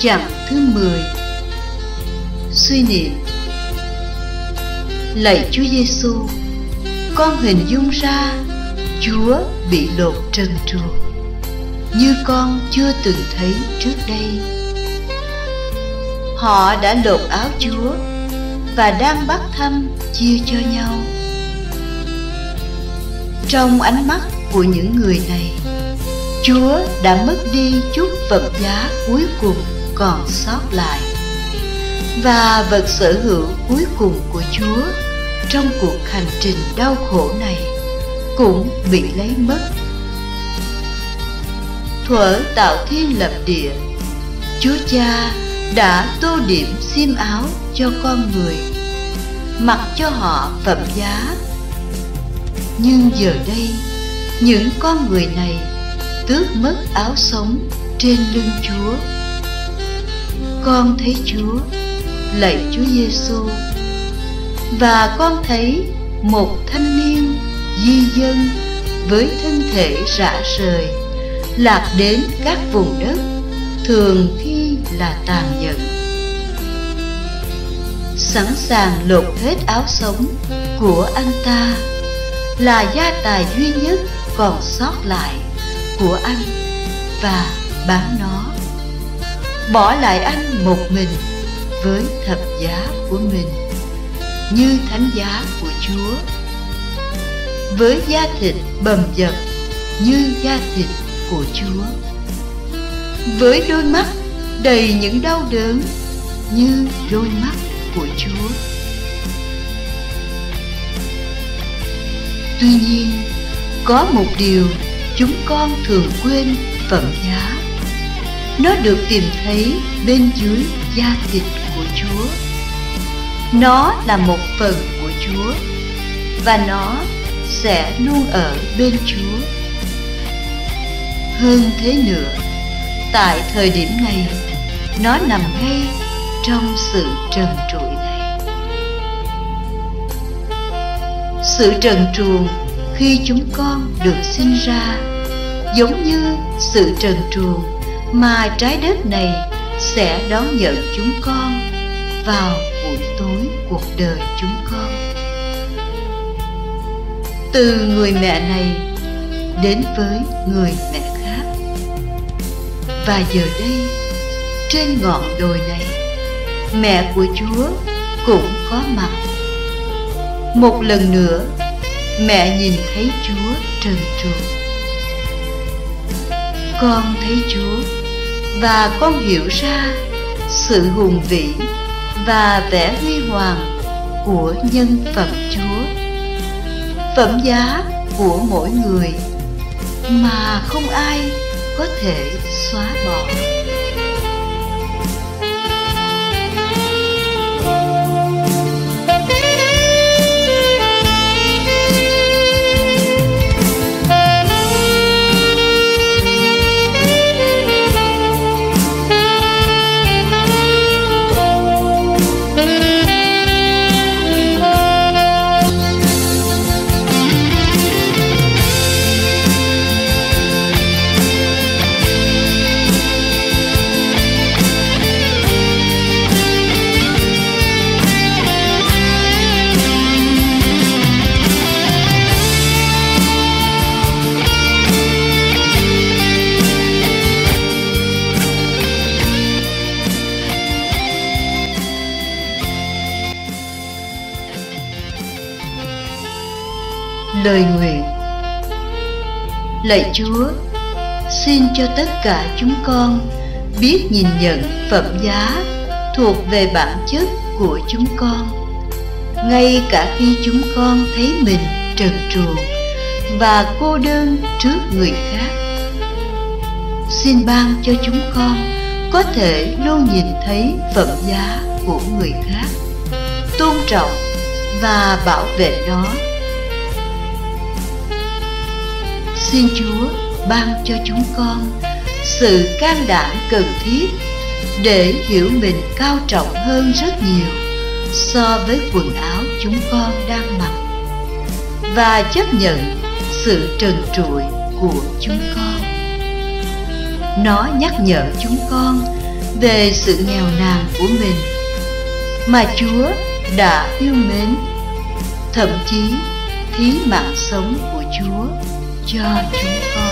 Chặng thứ 10 Suy niệm Lạy Chúa Giêsu, con hình dung ra Chúa bị lột trần truồng như con chưa từng thấy trước đây. Họ đã lột áo Chúa và đang bắt thăm chia cho nhau. Trong ánh mắt của những người này, Chúa đã mất đi chút vật giá cuối cùng còn sót lại và vật sở hữu cuối cùng của Chúa trong cuộc hành trình đau khổ này cũng bị lấy mất. Thuở tạo thiên lập địa, Chúa Cha đã tô điểm xiêm áo cho con người, mặc cho họ phẩm giá. Nhưng giờ đây, những con người này tước mất áo sống trên lưng Chúa. Con thấy Chúa, lạy Chúa Giêsu, và con thấy một thanh niên di dân với thân thể rã rời lạc đến các vùng đất thường khi là tàn nhẫn. Sẵn sàng lột hết áo sống của anh ta là gia tài duy nhất còn sót lại của anh và bán nó bỏ lại anh một mình với thập giá của mình, như thánh giá của chúa. Với da thịt bầm dập như da thịt của chúa. Với đôi mắt đầy những đau đớn như đôi mắt của chúa. Tuy nhiên, có một điều chúng con thường quên phẩm giá nó được tìm thấy bên dưới da thịt của chúa. Nó là một phần của chúa, và nó sẽ luôn ở bên chúa. Hơn thế nữa, tại thời điểm này, nó nằm ngay trong sự trần trụi này. Sự trần truồng khi chúng con được sinh ra giống như sự trần truồng mà trái đất này sẽ đón nhận chúng con vào buổi tối cuộc đời chúng con. Từ người mẹ này đến với người mẹ khác. Và giờ đây, trên ngọn đồi này, mẹ của chúa cũng có mặt. Một lần nữa, mẹ nhìn thấy chúa trần truồng. Con thấy chúa và con hiểu ra sự hùng vĩ và vẻ huy hoàng của nhân phẩm chúa. Phẩm giá của mỗi người mà không ai có thể xóa bỏ. Lời nguyện lạy chúa, xin cho tất cả chúng con biết nhìn nhận phẩm giá thuộc về bản chất của chúng con. Ngay cả khi chúng con thấy mình trần truồng và cô đơn trước người khác. Xin ban cho chúng con có thể luôn nhìn thấy phẩm giá của người khác, tôn trọng và bảo vệ nó. Xin Chúa ban cho chúng con sự can đảm cần thiết để hiểu mình cao trọng hơn rất nhiều so với quần áo chúng con đang mặc và chấp nhận sự trần trụi của chúng con. Nó nhắc nhở chúng con về sự nghèo nàn của mình mà Chúa đã yêu mến, thậm chí thí mạng sống của Chúa ya you.